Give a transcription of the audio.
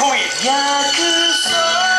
来い約束